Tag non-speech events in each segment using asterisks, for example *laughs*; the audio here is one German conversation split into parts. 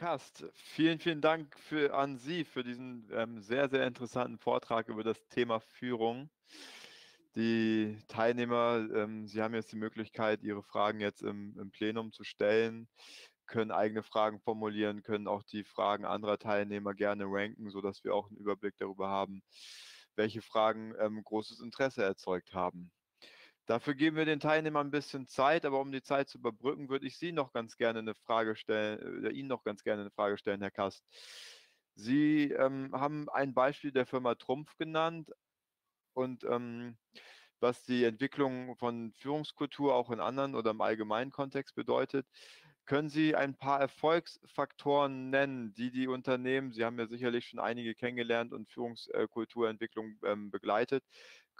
Kast, vielen, vielen Dank für, an Sie für diesen ähm, sehr, sehr interessanten Vortrag über das Thema Führung. Die Teilnehmer, ähm, Sie haben jetzt die Möglichkeit, Ihre Fragen jetzt im, im Plenum zu stellen, können eigene Fragen formulieren, können auch die Fragen anderer Teilnehmer gerne ranken, sodass wir auch einen Überblick darüber haben, welche Fragen ähm, großes Interesse erzeugt haben. Dafür geben wir den Teilnehmern ein bisschen Zeit, aber um die Zeit zu überbrücken, würde ich Sie noch ganz gerne eine Frage stellen, äh, Ihnen noch ganz gerne eine Frage stellen, Herr Kast. Sie ähm, haben ein Beispiel der Firma Trumpf genannt und ähm, was die Entwicklung von Führungskultur auch in anderen oder im allgemeinen Kontext bedeutet. Können Sie ein paar Erfolgsfaktoren nennen, die die Unternehmen, Sie haben ja sicherlich schon einige kennengelernt und Führungskulturentwicklung ähm, begleitet,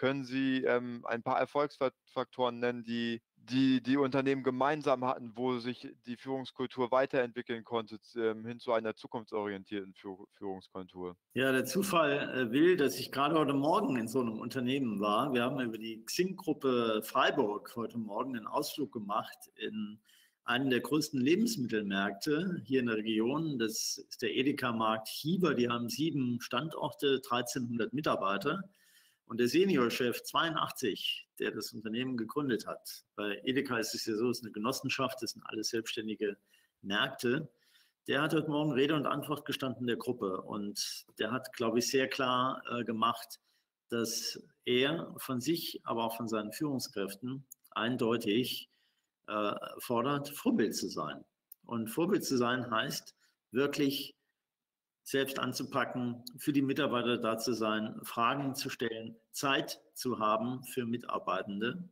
können Sie ähm, ein paar Erfolgsfaktoren nennen, die, die die Unternehmen gemeinsam hatten, wo sich die Führungskultur weiterentwickeln konnte ähm, hin zu einer zukunftsorientierten Führungskultur? Ja, der Zufall äh, will, dass ich gerade heute Morgen in so einem Unternehmen war. Wir haben über die Xing-Gruppe Freiburg heute Morgen einen Ausflug gemacht in einen der größten Lebensmittelmärkte hier in der Region. Das ist der Edeka-Markt Hieber. Die haben sieben Standorte, 1300 Mitarbeiter. Und der Seniorchef 82, der das Unternehmen gegründet hat, bei Edeka ist es ja so, es ist eine Genossenschaft, das sind alles selbstständige Märkte. Der hat heute Morgen Rede und Antwort gestanden der Gruppe und der hat, glaube ich, sehr klar äh, gemacht, dass er von sich, aber auch von seinen Führungskräften eindeutig äh, fordert, Vorbild zu sein. Und Vorbild zu sein heißt wirklich selbst anzupacken, für die Mitarbeiter da zu sein, Fragen zu stellen, Zeit zu haben für Mitarbeitende,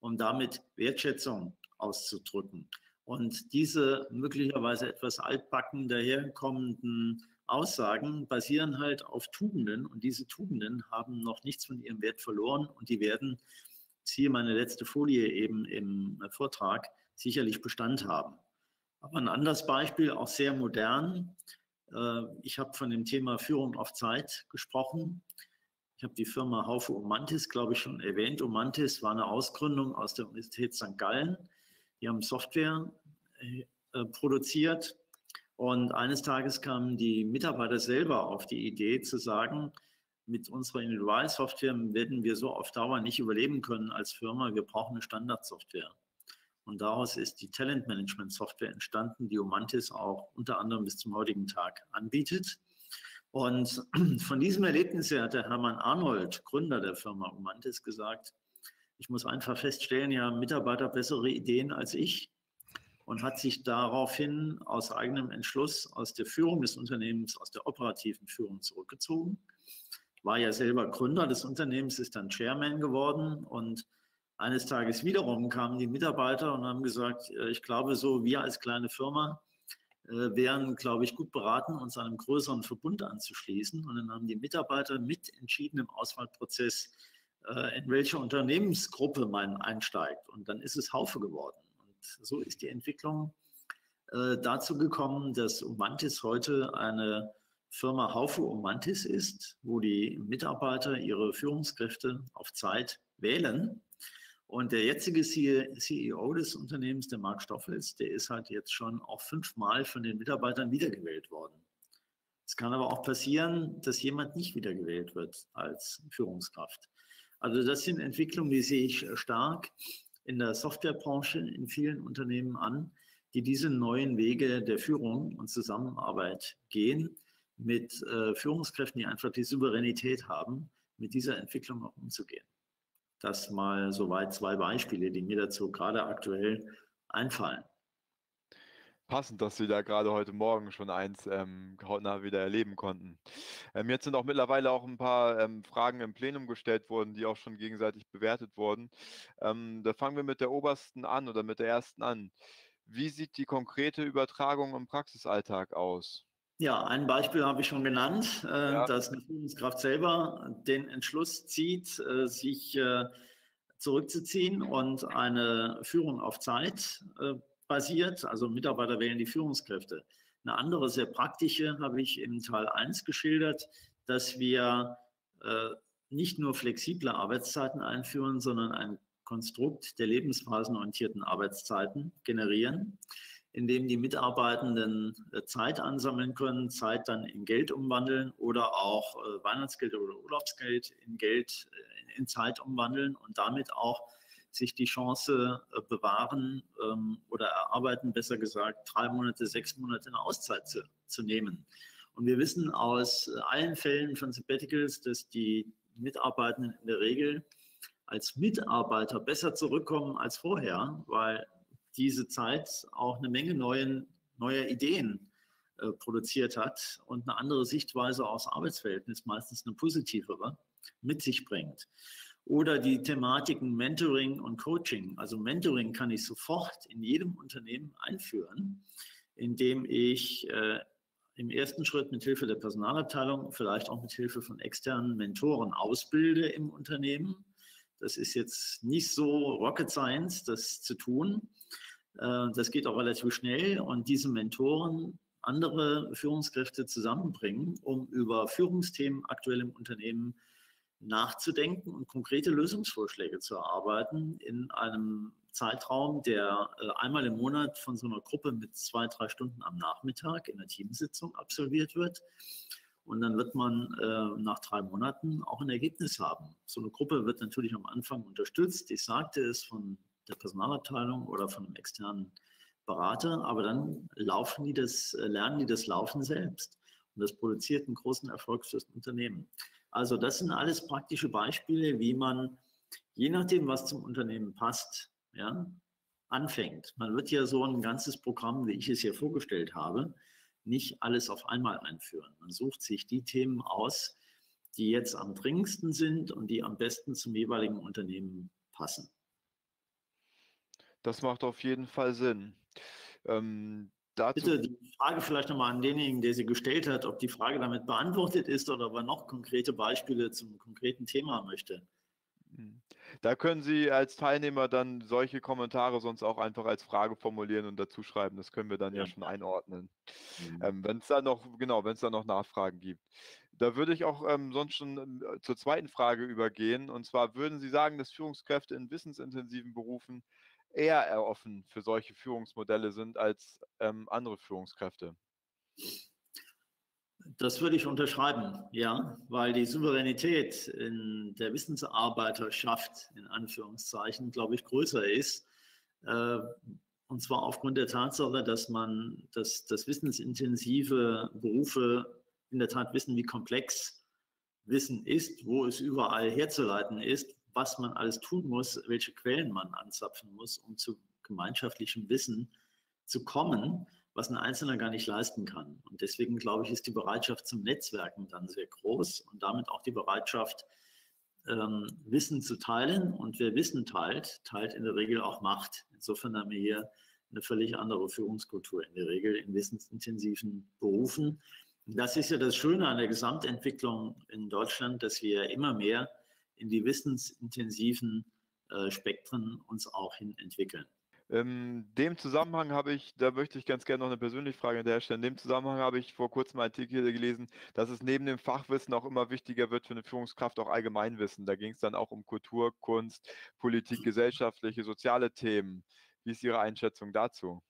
um damit Wertschätzung auszudrücken. Und diese möglicherweise etwas altbacken daherkommenden Aussagen basieren halt auf Tugenden und diese Tugenden haben noch nichts von ihrem Wert verloren und die werden siehe meine letzte Folie eben im Vortrag, sicherlich Bestand haben. Aber ein anderes Beispiel, auch sehr modern. Äh, ich habe von dem Thema Führung auf Zeit gesprochen. Ich habe die Firma Haufe Umantis, glaube ich, schon erwähnt. Umantis war eine Ausgründung aus der Universität St. Gallen. Die haben Software äh, produziert. Und eines Tages kamen die Mitarbeiter selber auf die Idee zu sagen, mit unserer Individualsoftware werden wir so auf Dauer nicht überleben können als Firma. Wir brauchen eine Standardsoftware. Und daraus ist die Talentmanagement-Software entstanden, die Omantis auch unter anderem bis zum heutigen Tag anbietet. Und *clears throat* von diesem Erlebnis her hat der Hermann Arnold, Gründer der Firma Omantis, gesagt, ich muss einfach feststellen, ja, Mitarbeiter bessere Ideen als ich und hat sich daraufhin aus eigenem Entschluss aus der Führung des Unternehmens, aus der operativen Führung zurückgezogen war ja selber Gründer des Unternehmens, ist dann Chairman geworden und eines Tages wiederum kamen die Mitarbeiter und haben gesagt, äh, ich glaube, so wir als kleine Firma äh, wären, glaube ich, gut beraten, uns einem größeren Verbund anzuschließen. Und dann haben die Mitarbeiter mit entschieden im Auswahlprozess, äh, in welche Unternehmensgruppe man einsteigt. Und dann ist es Haufe geworden. Und so ist die Entwicklung dazu gekommen, dass Umantis heute eine Firma Haufe Omantis ist, wo die Mitarbeiter ihre Führungskräfte auf Zeit wählen. Und der jetzige CEO des Unternehmens, der Marc Stoffels, der ist halt jetzt schon auch fünfmal von den Mitarbeitern wiedergewählt worden. Es kann aber auch passieren, dass jemand nicht wiedergewählt wird als Führungskraft. Also das sind Entwicklungen, die sehe ich stark in der Softwarebranche in vielen Unternehmen an, die diese neuen Wege der Führung und Zusammenarbeit gehen mit äh, Führungskräften, die einfach die Souveränität haben, mit dieser Entwicklung auch umzugehen. Das mal soweit zwei Beispiele, die mir dazu gerade aktuell einfallen. Passend, dass Sie da gerade heute Morgen schon eins ähm, hautnah wieder erleben konnten. Ähm, jetzt sind auch mittlerweile auch ein paar ähm, Fragen im Plenum gestellt worden, die auch schon gegenseitig bewertet wurden. Ähm, da fangen wir mit der obersten an oder mit der ersten an. Wie sieht die konkrete Übertragung im Praxisalltag aus? Ja, ein Beispiel habe ich schon genannt, äh, ja. dass eine Führungskraft selber den Entschluss zieht, äh, sich äh, zurückzuziehen und eine Führung auf Zeit basiert. Also Mitarbeiter wählen die Führungskräfte. Eine andere, sehr praktische habe ich im Teil 1 geschildert, dass wir nicht nur flexible Arbeitszeiten einführen, sondern ein Konstrukt der lebensphasenorientierten Arbeitszeiten generieren in dem die Mitarbeitenden äh, Zeit ansammeln können, Zeit dann in Geld umwandeln oder auch äh, Weihnachtsgeld oder Urlaubsgeld in Geld, äh, in Zeit umwandeln und damit auch sich die Chance bewahren ähm, oder erarbeiten, besser gesagt, drei Monate, sechs Monate eine Auszeit zu, zu nehmen. Und wir wissen aus allen Fällen von Sabbaticals, dass die Mitarbeitenden in der Regel als Mitarbeiter besser zurückkommen als vorher, weil diese Zeit auch eine Menge neuen, neuer Ideen äh, produziert hat und eine andere Sichtweise aufs Arbeitsverhältnis, meistens eine positivere, mit sich bringt. Oder die Thematiken Mentoring und Coaching. Also Mentoring kann ich sofort in jedem Unternehmen einführen, indem ich äh, im ersten Schritt mit Hilfe der Personalabteilung, vielleicht auch mit Hilfe von externen Mentoren ausbilde im Unternehmen. Das ist jetzt nicht so Rocket Science, das zu tun. Äh, das geht auch relativ schnell und diese Mentoren andere Führungskräfte zusammenbringen, um über Führungsthemen aktuell im Unternehmen nachzudenken und konkrete Lösungsvorschläge zu erarbeiten in einem Zeitraum, der äh, einmal im Monat von so einer Gruppe mit zwei, drei Stunden am Nachmittag in der Teamsitzung absolviert wird. Und dann wird man äh, nach drei Monaten auch ein Ergebnis haben. So eine Gruppe wird natürlich am Anfang unterstützt. Ich sagte es von der Personalabteilung oder von einem externen Berater, aber dann laufen die das, äh, lernen die das Laufen selbst. Und das produziert einen großen Erfolg fürs Unternehmen. Also das sind alles praktische Beispiele, wie man, je nachdem, was zum Unternehmen passt, ja, anfängt. Man wird ja so ein ganzes Programm, wie ich es hier vorgestellt habe, nicht alles auf einmal einführen. Man sucht sich die Themen aus, die jetzt am dringendsten sind und die am besten zum jeweiligen Unternehmen passen. Das macht auf jeden Fall Sinn. Ähm, Bitte die Frage vielleicht nochmal an denjenigen, der sie gestellt hat, ob die Frage damit beantwortet ist oder ob er noch konkrete Beispiele zum konkreten Thema möchte. Hm. Da können Sie als Teilnehmer dann solche Kommentare sonst auch einfach als Frage formulieren und dazu schreiben. Das können wir dann ja, ja schon einordnen. Mhm. Ähm, wenn es da noch, genau, wenn es da noch Nachfragen gibt. Da würde ich auch ähm, sonst schon ähm, zur zweiten Frage übergehen. Und zwar würden Sie sagen, dass Führungskräfte in wissensintensiven Berufen eher offen für solche Führungsmodelle sind als ähm, andere Führungskräfte. Das würde ich unterschreiben, ja, weil die Souveränität in der Wissensarbeiterschaft, in Anführungszeichen, glaube ich, größer ist. Äh, und zwar aufgrund der Tatsache, dass man, dass, dass wissensintensive Berufe in der Tat wissen, wie komplex Wissen ist, wo es überall herzuleiten ist, was man alles tun muss, welche Quellen man anzapfen muss, um zu gemeinschaftlichem Wissen zu kommen, was ein Einzelner gar nicht leisten kann. Und deswegen glaube ich, ist die Bereitschaft zum Netzwerken dann sehr groß und damit auch die Bereitschaft, ähm, Wissen zu teilen. Und wer Wissen teilt, teilt in der Regel auch Macht. Insofern haben wir hier eine völlig andere Führungskultur in der Regel in wissensintensiven Berufen. Das ist ja das Schöne an der Gesamtentwicklung in Deutschland, dass wir immer mehr in die wissensintensiven äh, Spektren uns auch hin entwickeln. In dem Zusammenhang habe ich, da möchte ich ganz gerne noch eine persönliche Frage stellen. In dem Zusammenhang habe ich vor kurzem einen Artikel gelesen, dass es neben dem Fachwissen auch immer wichtiger wird für eine Führungskraft auch Allgemeinwissen. Da ging es dann auch um Kultur, Kunst, Politik, gesellschaftliche, soziale Themen. Wie ist Ihre Einschätzung dazu?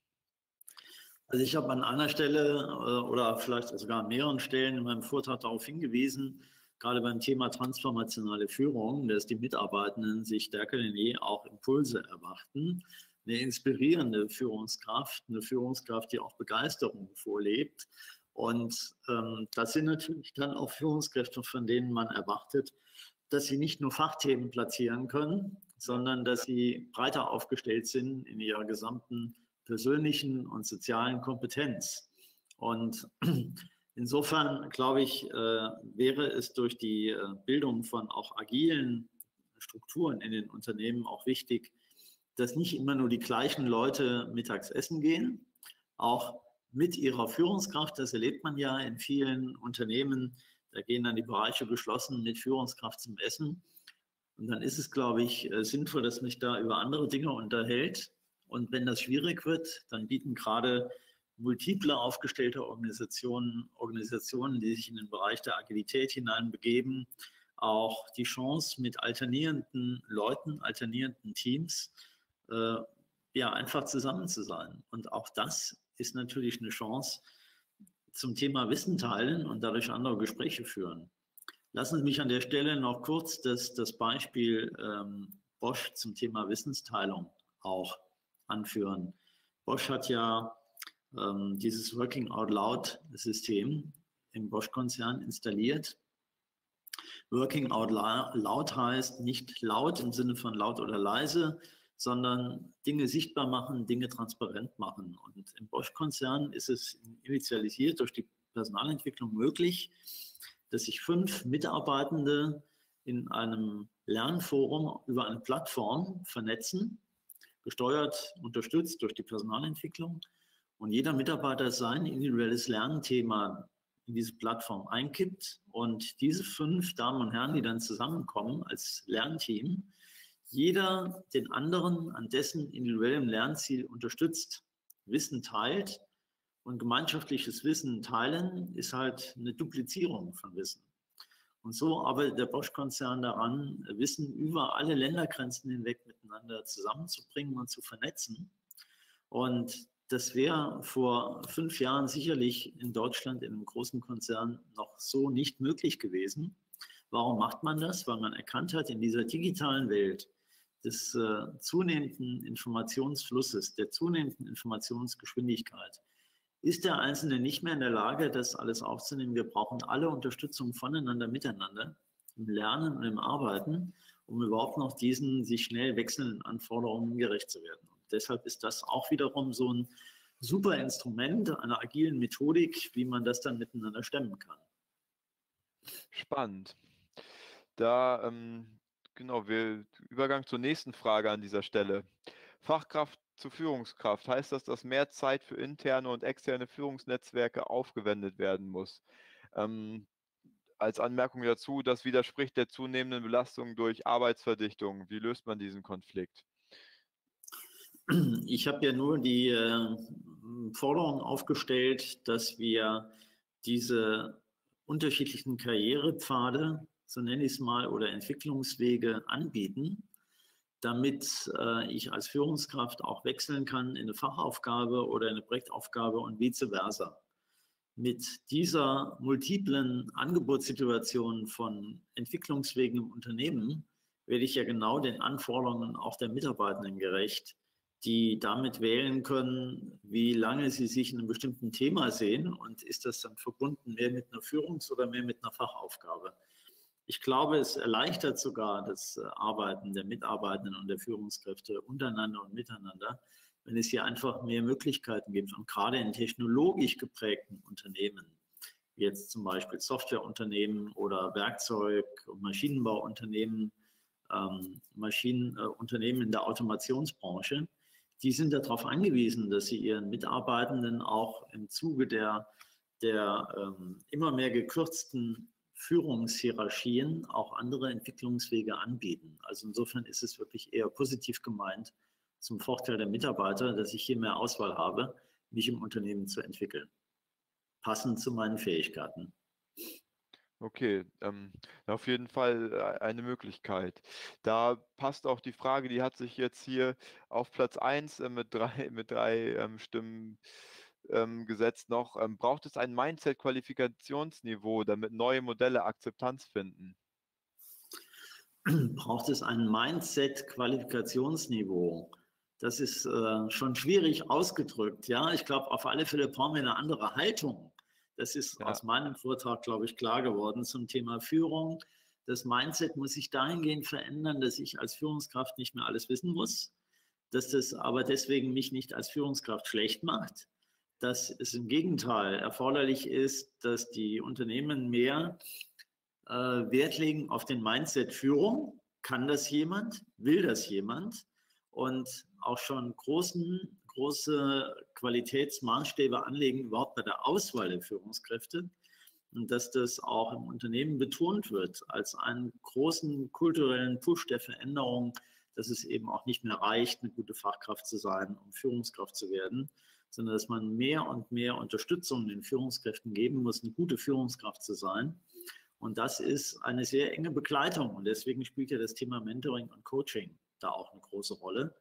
Also ich habe an einer Stelle äh, oder vielleicht sogar an mehreren Stellen in meinem Vortrag darauf hingewiesen, gerade beim Thema transformationale Führung, dass die Mitarbeitenden sich stärker denn je auch Impulse erwarten. Eine inspirierende Führungskraft, eine Führungskraft, die auch Begeisterung vorlebt. Und ähm, das sind natürlich dann auch Führungskräfte, von denen man erwartet, dass sie nicht nur Fachthemen platzieren können, sondern dass sie breiter aufgestellt sind in ihrer gesamten persönlichen und sozialen Kompetenz. Und Insofern, glaube ich, äh, wäre es durch die äh, Bildung von auch agilen Strukturen in den Unternehmen auch wichtig, dass nicht immer nur die gleichen Leute mittags essen gehen, auch mit ihrer Führungskraft. Das erlebt man ja in vielen Unternehmen. Da gehen dann die Bereiche geschlossen mit Führungskraft zum Essen. Und dann ist es, glaube ich, äh, sinnvoll, dass man sich da über andere Dinge unterhält. Und wenn das schwierig wird, dann bieten gerade multiple aufgestellte Organisationen, Organisationen, die sich in den Bereich der Agilität hineinbegeben, auch die Chance, mit alternierenden Leuten, alternierenden Teams äh, ja, einfach zusammen zu sein. Und auch das ist natürlich eine Chance zum Thema Wissen teilen und dadurch andere Gespräche führen. Lassen Sie mich an der Stelle noch kurz das, das Beispiel ähm, Bosch zum Thema Wissensteilung auch anführen. Bosch hat ja ähm, dieses Working Out Loud System im Bosch-Konzern installiert. Working Out Loud heißt nicht laut im Sinne von laut oder leise, sondern Dinge sichtbar machen, Dinge transparent machen. Und im Bosch-Konzern ist es initialisiert durch die Personalentwicklung möglich, dass sich fünf Mitarbeitende in einem Lernforum über eine Plattform vernetzen, gesteuert, unterstützt durch die Personalentwicklung. Und jeder Mitarbeiter sein individuelles Lernthema in diese Plattform einkippt. Und diese fünf Damen und Herren, die dann zusammenkommen als Lernteam, jeder den anderen an dessen individuellem Lernziel unterstützt, Wissen teilt und gemeinschaftliches Wissen teilen ist halt eine Duplizierung von Wissen. Und so arbeitet der Bosch-Konzern daran, Wissen über alle Ländergrenzen hinweg miteinander zusammenzubringen und zu vernetzen. Und das wäre vor fünf Jahren sicherlich in Deutschland in einem großen Konzern noch so nicht möglich gewesen. Warum macht man das? Weil man erkannt hat, in dieser digitalen Welt des äh, zunehmenden Informationsflusses, der zunehmenden Informationsgeschwindigkeit, ist der Einzelne nicht mehr in der Lage, das alles aufzunehmen. Wir brauchen alle Unterstützung voneinander, miteinander, im Lernen und im Arbeiten, um überhaupt noch diesen sich schnell wechselnden Anforderungen gerecht zu werden. Deshalb ist das auch wiederum so ein super Instrument einer agilen Methodik, wie man das dann miteinander stemmen kann. Spannend. Da ähm, Genau, wir Übergang zur nächsten Frage an dieser Stelle. Fachkraft zu Führungskraft. Heißt das, dass mehr Zeit für interne und externe Führungsnetzwerke aufgewendet werden muss? Ähm, als Anmerkung dazu, das widerspricht der zunehmenden Belastung durch Arbeitsverdichtung. Wie löst man diesen Konflikt? Ich habe ja nur die äh, Forderung aufgestellt, dass wir diese unterschiedlichen Karrierepfade so nenne ich es mal, oder Entwicklungswege anbieten, damit äh, ich als Führungskraft auch wechseln kann in eine Fachaufgabe oder eine Projektaufgabe und vice versa. Mit dieser multiplen Angebotssituation von Entwicklungswegen im Unternehmen werde ich ja genau den Anforderungen auch der Mitarbeitenden gerecht, die damit wählen können, wie lange sie sich in einem bestimmten Thema sehen und ist das dann verbunden mehr mit einer Führungs- oder mehr mit einer Fachaufgabe. Ich glaube, es erleichtert sogar das äh, Arbeiten der Mitarbeitenden und der Führungskräfte untereinander und miteinander, wenn es hier einfach mehr Möglichkeiten gibt. Und gerade in technologisch geprägten Unternehmen, wie jetzt zum Beispiel Softwareunternehmen oder Werkzeug- und Maschinenbauunternehmen, ähm, Maschinenunternehmen äh, in der Automationsbranche, die sind darauf angewiesen, dass sie ihren Mitarbeitenden auch im Zuge der, der ähm, immer mehr gekürzten Führungshierarchien auch andere Entwicklungswege anbieten. Also insofern ist es wirklich eher positiv gemeint zum Vorteil der Mitarbeiter, dass ich hier mehr Auswahl habe, mich im Unternehmen zu entwickeln, passend zu meinen Fähigkeiten. Okay, ähm, auf jeden Fall äh, eine Möglichkeit. Da passt auch die Frage, die hat sich jetzt hier auf Platz 1 äh, mit drei, *laughs* mit drei ähm, Stimmen ähm, gesetzt noch, ähm, braucht es ein Mindset-Qualifikationsniveau, damit neue Modelle Akzeptanz finden? Braucht es ein Mindset-Qualifikationsniveau? Das ist äh, schon schwierig ausgedrückt. Ja, ich glaube, auf alle Fälle brauchen wir eine andere Haltung. Das ist ja. aus meinem Vortrag, glaube ich, klar geworden zum Thema Führung. Das Mindset muss sich dahingehend verändern, dass ich als Führungskraft nicht mehr alles wissen muss, dass das aber deswegen mich nicht als Führungskraft schlecht macht, dass es im Gegenteil erforderlich ist, dass die Unternehmen mehr äh, Wert legen auf den Mindset Führung. Kann das jemand? Will das jemand? Und auch schon großen, große Qualitätsmaßstäbe anlegen, überhaupt bei der Auswahl der Führungskräfte. Und dass das auch im Unternehmen betont wird als einen großen kulturellen Push der Veränderung, dass es eben auch nicht mehr reicht, eine gute Fachkraft zu sein, um Führungskraft zu werden, sondern dass man mehr und mehr Unterstützung den Führungskräften geben muss, eine gute Führungskraft zu sein. Und das ist eine sehr enge Begleitung. Und deswegen spielt ja das Thema Mentoring und Coaching da auch eine große Rolle,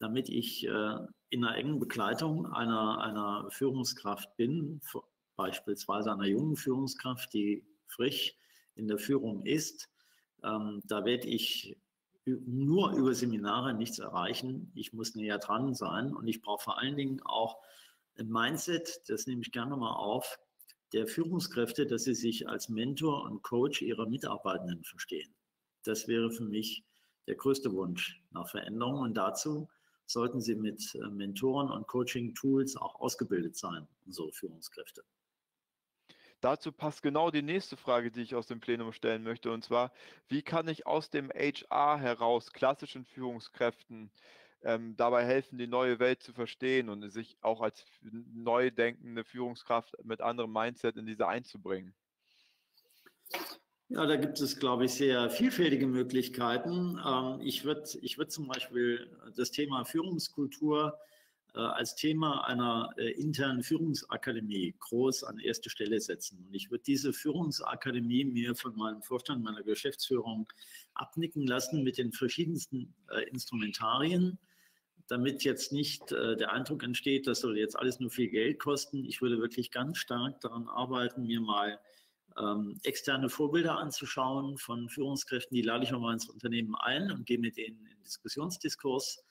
damit ich äh, in einer engen Begleitung einer, einer Führungskraft bin, beispielsweise einer jungen Führungskraft, die frisch in der Führung ist. Ähm, da werde ich nur über Seminare nichts erreichen. Ich muss näher dran sein und ich brauche vor allen Dingen auch ein Mindset, das nehme ich gerne mal auf, der Führungskräfte, dass sie sich als Mentor und Coach ihrer Mitarbeitenden verstehen. Das wäre für mich der größte Wunsch nach Veränderung und dazu sollten sie mit äh, Mentoren und Coaching-Tools auch ausgebildet sein, unsere Führungskräfte. Dazu passt genau die nächste Frage, die ich aus dem Plenum stellen möchte, und zwar, wie kann ich aus dem HR heraus klassischen Führungskräften ähm, dabei helfen, die neue Welt zu verstehen und sich auch als neu denkende Führungskraft mit anderem Mindset in diese einzubringen? Ja, da gibt es, glaube ich, sehr vielfältige Möglichkeiten. Ähm, ich würde ich würd zum Beispiel das Thema Führungskultur äh, als Thema einer äh, internen Führungsakademie groß an erste Stelle setzen. Und ich würde diese Führungsakademie mir von meinem Vorstand, meiner Geschäftsführung abnicken lassen mit den verschiedensten äh, Instrumentarien, damit jetzt nicht der Eindruck entsteht, das soll jetzt alles nur viel Geld kosten. Ich würde wirklich ganz stark daran arbeiten, mir mal ähm, externe Vorbilder anzuschauen von Führungskräften, die lade ich auch mal ins Unternehmen ein und gehe mit denen in Diskussionsdiskurs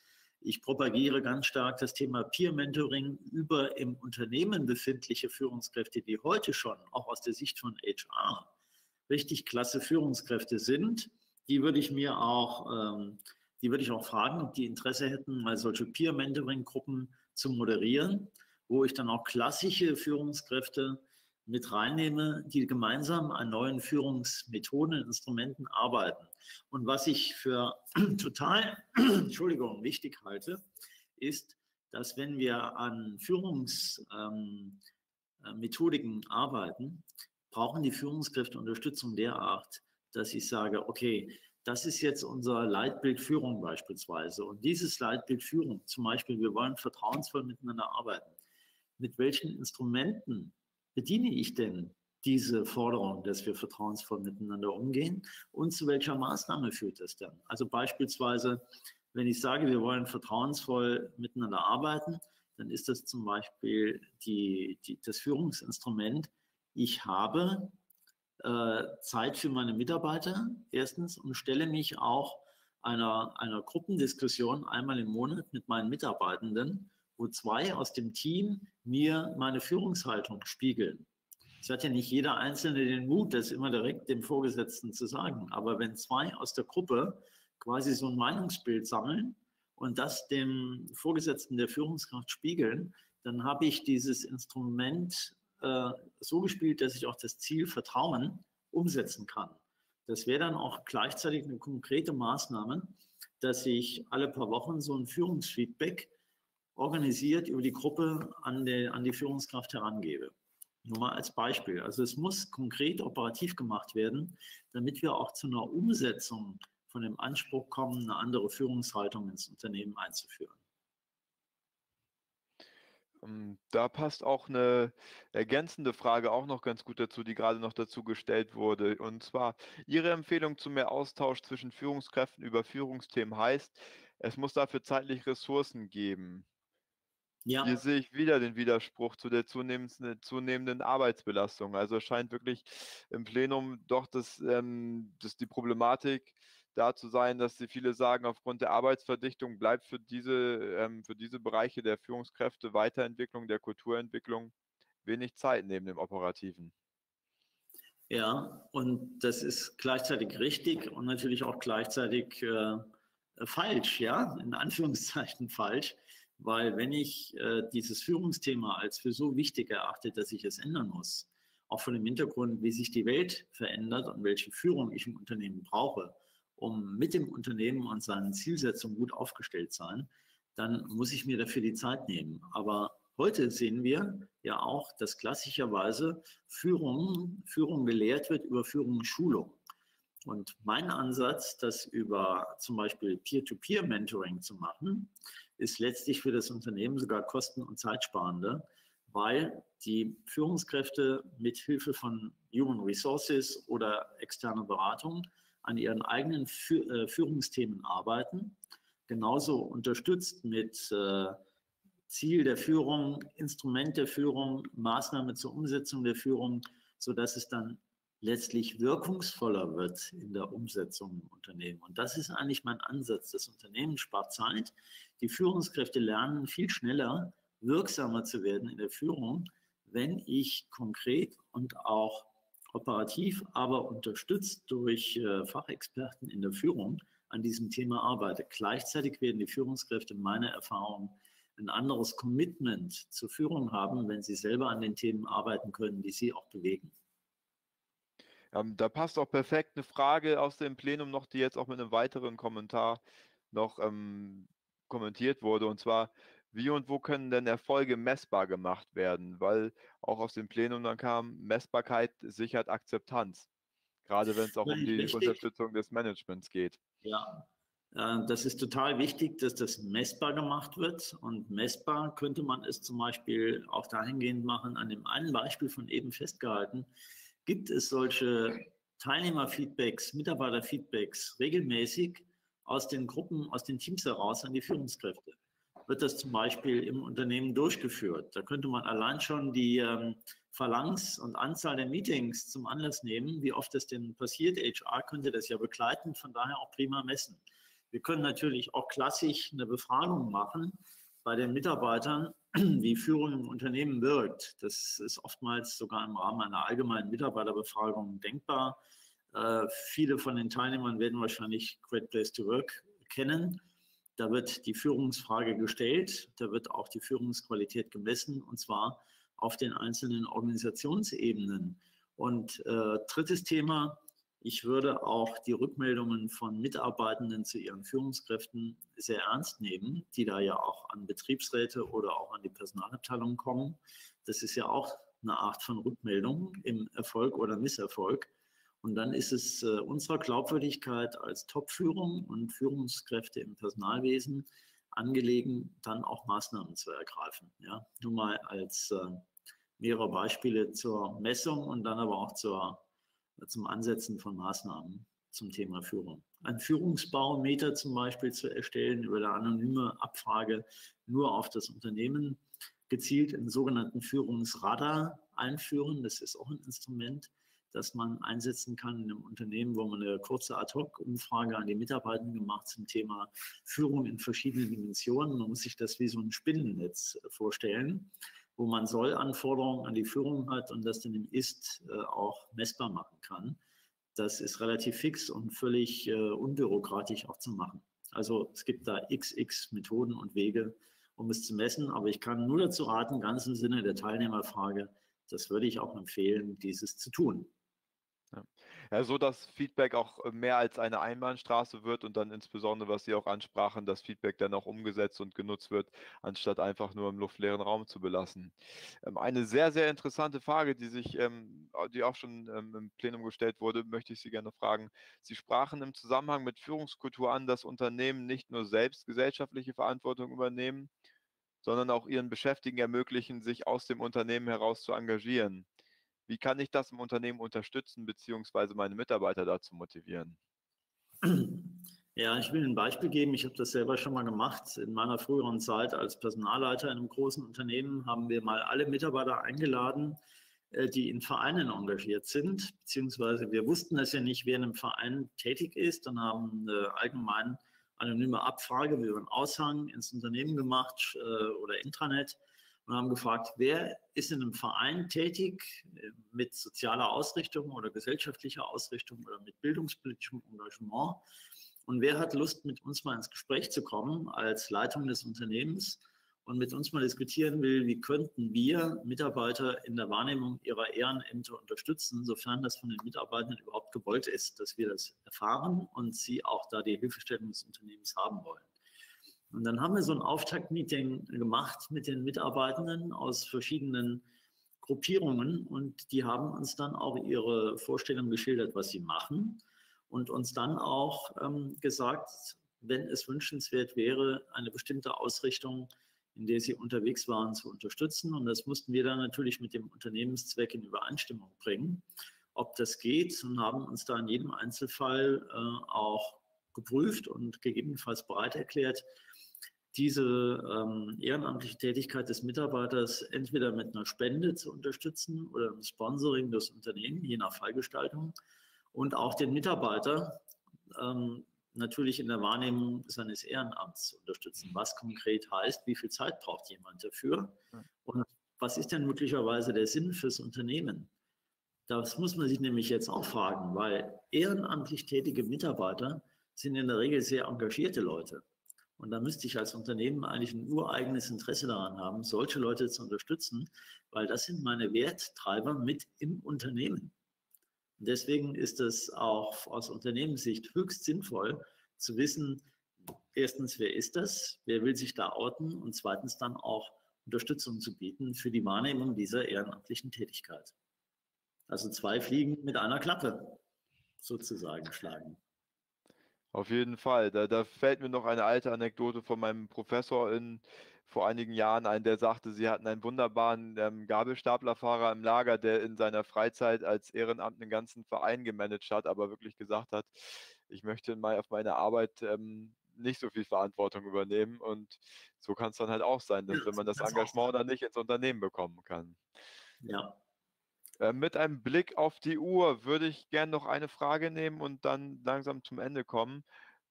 ich propagiere ganz stark das Thema Peer Mentoring über im Unternehmen befindliche Führungskräfte, die heute schon, auch aus der Sicht von HR, richtig klasse Führungskräfte sind. Die würde ich mir auch, ähm, die würde ich auch fragen, ob die Interesse hätten, mal solche Peer Mentoring Gruppen zu moderieren, wo ich dann auch klassische Führungskräfte mit reinnehme, die gemeinsam an neuen Führungsmethoden und Instrumenten arbeiten. Und was ich für *clears throat* total, *clears throat* Entschuldigung, wichtig halte, ist, dass wenn wir an Führungsmethodiken ähm, äh, arbeiten, brauchen die Führungskräfte Unterstützung derart, dass ich sage, okay, das ist jetzt unser Leitbild Führung beispielsweise. Und dieses Leitbild Führung, zum Beispiel, wir wollen vertrauensvoll miteinander arbeiten. Mit welchen Instrumenten bediene ich denn diese Forderung, dass wir vertrauensvoll miteinander umgehen und zu welcher Maßnahme führt das dann? Also beispielsweise, wenn ich sage, wir wollen vertrauensvoll miteinander arbeiten, dann ist das zum Beispiel die, die, das Führungsinstrument, ich habe äh, Zeit für meine Mitarbeiter erstens und stelle mich auch einer, einer Gruppendiskussion einmal im Monat mit meinen Mitarbeitenden, wo zwei aus dem Team mir meine Führungshaltung spiegeln. Es hat ja nicht jeder Einzelne den Mut, das immer direkt dem Vorgesetzten zu sagen. Aber wenn zwei aus der Gruppe quasi so ein Meinungsbild sammeln und das dem Vorgesetzten der Führungskraft spiegeln, dann habe ich dieses Instrument äh, so gespielt, dass ich auch das Ziel Vertrauen umsetzen kann. Das wäre dann auch gleichzeitig eine konkrete Maßnahme, dass ich alle paar Wochen so ein Führungsfeedback organisiert über die Gruppe an, die, an die Führungskraft herangebe. Nur mal als Beispiel. Also es muss konkret operativ gemacht werden, damit wir auch zu einer Umsetzung von dem Anspruch kommen, eine andere Führungshaltung ins Unternehmen einzuführen. Ähm, da passt auch eine ergänzende Frage auch noch ganz gut dazu, die gerade noch dazu gestellt wurde. Und zwar, Ihre Empfehlung zu mehr Austausch zwischen Führungskräften über Führungsthemen heißt, es muss dafür zeitlich Ressourcen geben. Ja. Hier sehe ich wieder den Widerspruch zu der zunehmenden, zunehmenden Arbeitsbelastung. Also es scheint wirklich im Plenum doch das, ähm, das die Problematik da zu sein, dass sie viele sagen, aufgrund der Arbeitsverdichtung bleibt für diese, ähm, für diese Bereiche der Führungskräfte, Weiterentwicklung, der Kulturentwicklung wenig Zeit neben dem Operativen. Ja, und das ist gleichzeitig richtig und natürlich auch gleichzeitig äh, falsch, ja, in Anführungszeichen falsch. Weil wenn ich äh, dieses Führungsthema als für so wichtig erachte, dass ich es ändern muss, auch von dem Hintergrund, wie sich die Welt verändert und welche Führung ich im Unternehmen brauche, um mit dem Unternehmen und seinen Zielsetzungen gut aufgestellt sein, dann muss ich mir dafür die Zeit nehmen. Aber heute sehen wir ja auch, dass klassischerweise Führung, Führung gelehrt wird über Führung Schulung. Und mein Ansatz, das über zum Beispiel Peer-to-Peer-Mentoring zu machen, ist letztlich für das Unternehmen sogar kosten- und zeitsparender, weil die Führungskräfte mit Hilfe von Human Resources oder externer Beratung an ihren eigenen äh, Führungsthemen arbeiten, genauso unterstützt mit äh, Ziel der Führung, Instrument der Führung, Maßnahme zur Umsetzung der Führung, sodass es dann letztlich wirkungsvoller wird in der Umsetzung im Unternehmen. Und das ist eigentlich mein Ansatz. Das Unternehmen spart Zeit. Die Führungskräfte lernen viel schneller, wirksamer zu werden in der Führung, wenn ich konkret und auch operativ, aber unterstützt durch äh, Fachexperten in der Führung an diesem Thema arbeite. Gleichzeitig werden die Führungskräfte meiner Erfahrung ein anderes Commitment zur Führung haben, wenn sie selber an den Themen arbeiten können, die sie auch bewegen. Ähm, da passt auch perfekt eine Frage aus dem Plenum noch, die jetzt auch mit einem weiteren Kommentar noch ähm, kommentiert wurde. Und zwar, wie und wo können denn Erfolge messbar gemacht werden? Weil auch aus dem Plenum dann kam, Messbarkeit sichert Akzeptanz. Gerade wenn es auch um die Richtig. Unterstützung des Managements geht. Ja, äh, das ist total wichtig, dass das messbar gemacht wird. Und messbar könnte man es zum Beispiel auch dahingehend machen, an dem einen Beispiel von eben festgehalten, gibt es solche Teilnehmerfeedbacks, Mitarbeiterfeedbacks regelmäßig aus den Gruppen, aus den Teams heraus an die Führungskräfte. Wird das zum Beispiel im Unternehmen durchgeführt? Da könnte man allein schon die ähm, Phalanx und Anzahl der Meetings zum Anlass nehmen, wie oft das denn passiert. HR könnte das ja begleiten, von daher auch prima messen. Wir können natürlich auch klassisch eine Befragung machen bei den Mitarbeitern, *clears throat* wie Führung im Unternehmen wirkt. Das ist oftmals sogar im Rahmen einer allgemeinen Mitarbeiterbefragung denkbar. Äh, viele von den Teilnehmern werden wahrscheinlich Great Place to Work kennen. Da wird die Führungsfrage gestellt, da wird auch die Führungsqualität gemessen und zwar auf den einzelnen Organisationsebenen. Und äh, drittes Thema, ich würde auch die Rückmeldungen von Mitarbeitenden zu ihren Führungskräften sehr ernst nehmen, die da ja auch an Betriebsräte oder auch an die Personalabteilung kommen. Das ist ja auch eine Art von Rückmeldung im Erfolg oder Misserfolg. Und dann ist es äh, unserer Glaubwürdigkeit als Top-Führung und Führungskräfte im Personalwesen angelegen, dann auch Maßnahmen zu ergreifen. Ja, nur mal als äh, mehrere Beispiele zur Messung und dann aber auch zur zum Ansetzen von Maßnahmen zum Thema Führung. Ein Führungsbarometer zum Beispiel zu erstellen über eine anonyme Abfrage nur auf das Unternehmen, gezielt einen sogenannten Führungsradar einführen. Das ist auch ein Instrument, das man einsetzen kann in einem Unternehmen, wo man eine kurze Ad-Hoc-Umfrage an die Mitarbeitenden gemacht zum Thema Führung in verschiedenen Dimensionen. Man muss sich das wie so ein Spinnennetz vorstellen wo man Soll-Anforderungen an die Führung hat und das dann im Ist äh, auch messbar machen kann. Das ist relativ fix und völlig äh, unbürokratisch auch zu machen. Also es gibt da xx Methoden und Wege, um es zu messen, aber ich kann nur dazu raten, ganz im Sinne der Teilnehmerfrage, das würde ich auch empfehlen, dieses zu tun. Ja. So dass Feedback auch äh, mehr als eine Einbahnstraße wird und dann insbesondere, was Sie auch ansprachen, dass Feedback dann auch umgesetzt und genutzt wird, anstatt einfach nur im luftleeren Raum zu belassen. Ähm, eine sehr, sehr interessante Frage, die sich, ähm, die auch schon ähm, im Plenum gestellt wurde, möchte ich Sie gerne fragen. Sie sprachen im Zusammenhang mit Führungskultur an, dass Unternehmen nicht nur selbst gesellschaftliche Verantwortung übernehmen, sondern auch ihren Beschäftigten ermöglichen, sich aus dem Unternehmen heraus zu engagieren. Wie kann ich das im Unternehmen unterstützen, beziehungsweise meine Mitarbeiter dazu motivieren? Ja, ich will ein Beispiel geben. Ich habe das selber schon mal gemacht. In meiner früheren Zeit als Personalleiter in einem großen Unternehmen haben wir mal alle Mitarbeiter eingeladen, äh, die in Vereinen engagiert sind, beziehungsweise wir wussten es ja nicht, wer in einem Verein tätig ist. Dann haben eine allgemein anonyme Abfrage wie einen Aushang ins Unternehmen gemacht äh, oder Intranet und haben gefragt, wer ist in einem Verein tätig äh, mit sozialer Ausrichtung oder gesellschaftlicher Ausrichtung oder mit bildungspolitischem Engagement und wer hat Lust, mit uns mal ins Gespräch zu kommen als Leitung des Unternehmens und mit uns mal diskutieren will, wie könnten wir Mitarbeiter in der Wahrnehmung ihrer Ehrenämter unterstützen, sofern das von den Mitarbeitern überhaupt gewollt ist, dass wir das erfahren und sie auch da die Hilfestellung des Unternehmens haben wollen. Und dann haben wir so ein Auftaktmeeting gemacht mit den Mitarbeitenden aus verschiedenen Gruppierungen und die haben uns dann auch ihre Vorstellung geschildert, was sie machen und uns dann auch ähm, gesagt, wenn es wünschenswert wäre, eine bestimmte Ausrichtung, in der sie unterwegs waren, zu unterstützen. Und das mussten wir dann natürlich mit dem Unternehmenszweck in Übereinstimmung bringen, ob das geht und haben uns da in jedem Einzelfall äh, auch geprüft und gegebenenfalls bereit erklärt, diese ähm, ehrenamtliche Tätigkeit des Mitarbeiters entweder mit einer Spende zu unterstützen oder einem Sponsoring des Unternehmens, je nach Fallgestaltung, und auch den Mitarbeiter ähm, natürlich in der Wahrnehmung seines Ehrenamts zu unterstützen. Was konkret heißt, wie viel Zeit braucht jemand dafür und was ist denn möglicherweise der Sinn fürs Unternehmen? Das muss man sich nämlich jetzt auch fragen, weil ehrenamtlich tätige Mitarbeiter sind in der Regel sehr engagierte Leute. Und da müsste ich als Unternehmen eigentlich ein ureigenes Interesse daran haben, solche Leute zu unterstützen, weil das sind meine Werttreiber mit im Unternehmen. Und deswegen ist es auch aus Unternehmenssicht höchst sinnvoll zu wissen, erstens, wer ist das, wer will sich da outen und zweitens dann auch Unterstützung zu bieten für die Wahrnehmung dieser ehrenamtlichen Tätigkeit. Also zwei Fliegen mit einer Klappe sozusagen schlagen. Auf jeden Fall. Da, da fällt mir noch eine alte Anekdote von meinem Professor in, vor einigen Jahren ein, der sagte, sie hatten einen wunderbaren ähm, Gabelstaplerfahrer im Lager, der in seiner Freizeit als Ehrenamt einen ganzen Verein gemanagt hat, aber wirklich gesagt hat, ich möchte mal auf meine Arbeit ähm, nicht so viel Verantwortung übernehmen. Und so kann es dann halt auch sein, dass wenn man das Engagement dann nicht ins Unternehmen bekommen kann. Ja. Äh, mit einem Blick auf die Uhr würde ich gerne noch eine Frage nehmen und dann langsam zum Ende kommen.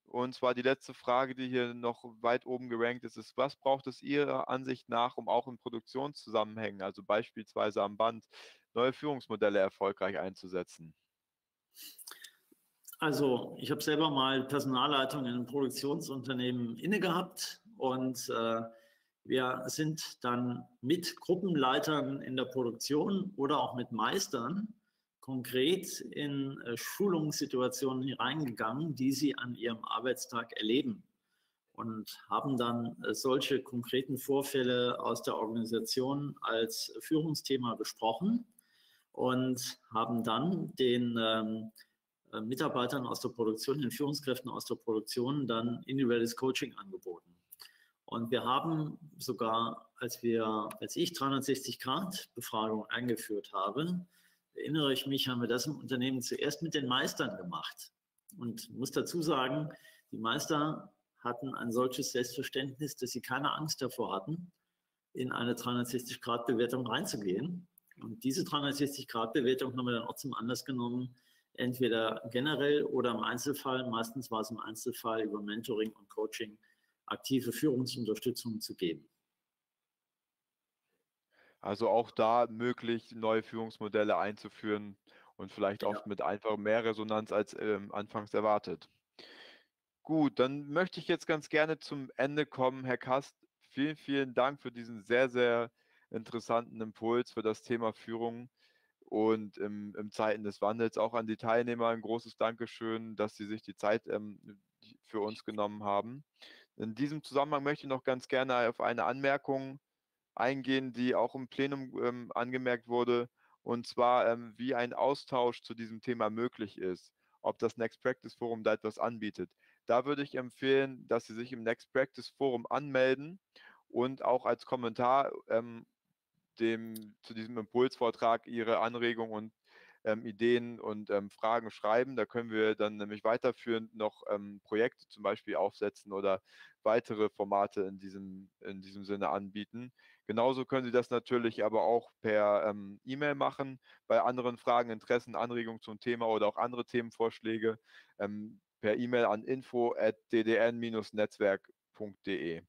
Und zwar die letzte Frage, die hier noch weit oben gerankt ist, ist, was braucht es Ihrer Ansicht nach, um auch in Produktionszusammenhängen, also beispielsweise am Band, neue Führungsmodelle erfolgreich einzusetzen? Also ich habe selber mal Personalleitung in einem Produktionsunternehmen inne gehabt und äh, wir sind dann mit Gruppenleitern in der Produktion oder auch mit Meistern konkret in äh, Schulungssituationen hineingegangen, die sie an ihrem Arbeitstag erleben und haben dann äh, solche konkreten Vorfälle aus der Organisation als Führungsthema besprochen und haben dann den ähm, äh, Mitarbeitern aus der Produktion, den Führungskräften aus der Produktion dann individuelles Coaching angeboten. Und wir haben sogar, als wir, als ich 360 Grad Befragung eingeführt habe, erinnere ich mich, haben wir das im Unternehmen zuerst mit den Meistern gemacht. Und muss dazu sagen, die Meister hatten ein solches Selbstverständnis, dass sie keine Angst davor hatten, in eine 360-Grad-Bewertung reinzugehen. Und diese 360-Grad-Bewertung haben wir dann auch zum Anlass genommen, entweder generell oder im Einzelfall, meistens war es im Einzelfall über Mentoring und Coaching, aktive Führungsunterstützung zu geben. Also auch da möglich, neue Führungsmodelle einzuführen und vielleicht auch mit einfach mehr Resonanz als ähm, anfangs erwartet. Gut, dann möchte ich jetzt ganz gerne zum Ende kommen. Herr Kast, vielen, vielen Dank für diesen sehr, sehr interessanten Impuls für das Thema Führung und im, im Zeiten des Wandels auch an die Teilnehmer ein großes Dankeschön, dass sie sich die Zeit ähm, für uns genommen haben. In diesem Zusammenhang möchte ich noch ganz gerne auf eine Anmerkung eingehen, die auch im Plenum ähm, angemerkt wurde, und zwar, ähm, wie ein Austausch zu diesem Thema möglich ist, ob das Next Practice Forum da etwas anbietet. Da würde ich empfehlen, dass Sie sich im Next Practice Forum anmelden und auch als Kommentar ähm, dem, zu diesem Impulsvortrag Ihre Anregungen und ähm, Ideen und ähm, Fragen schreiben. Da können wir dann nämlich weiterführend noch ähm, Projekte zum Beispiel aufsetzen oder weitere Formate in diesem, in diesem Sinne anbieten. Genauso können Sie das natürlich aber auch per ähm, E-Mail machen. Bei anderen Fragen, Interessen, Anregungen zum Thema oder auch andere Themenvorschläge ähm, per E-Mail an info.ddn-netzwerk.de.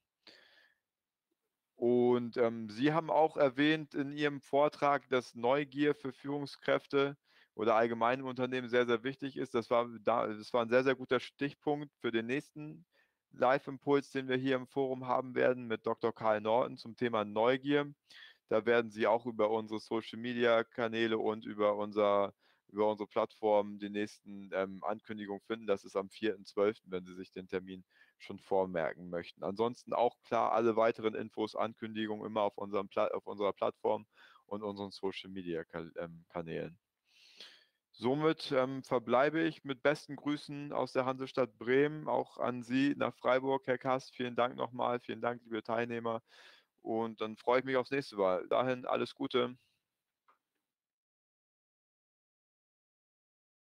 Und ähm, Sie haben auch erwähnt in Ihrem Vortrag, dass Neugier für Führungskräfte oder allgemein im Unternehmen sehr, sehr wichtig ist. Das war, da, das war ein sehr, sehr guter Stichpunkt für den nächsten Live-Impuls, den wir hier im Forum haben werden mit Dr. Karl Norton zum Thema Neugier. Da werden Sie auch über unsere Social-Media-Kanäle und über unser über unsere Plattform die nächsten ähm, Ankündigungen finden. Das ist am 4.12., wenn Sie sich den Termin schon vormerken möchten. Ansonsten auch klar alle weiteren Infos, Ankündigungen immer auf, unserem auf unserer Plattform und unseren Social-Media-Kanälen. Ähm, Somit ähm, verbleibe ich mit besten Grüßen aus der Hansestadt Bremen, auch an Sie nach Freiburg, Herr Kast. Vielen Dank nochmal, vielen Dank, liebe Teilnehmer. Und dann freue ich mich aufs nächste Mal. Dahin alles Gute.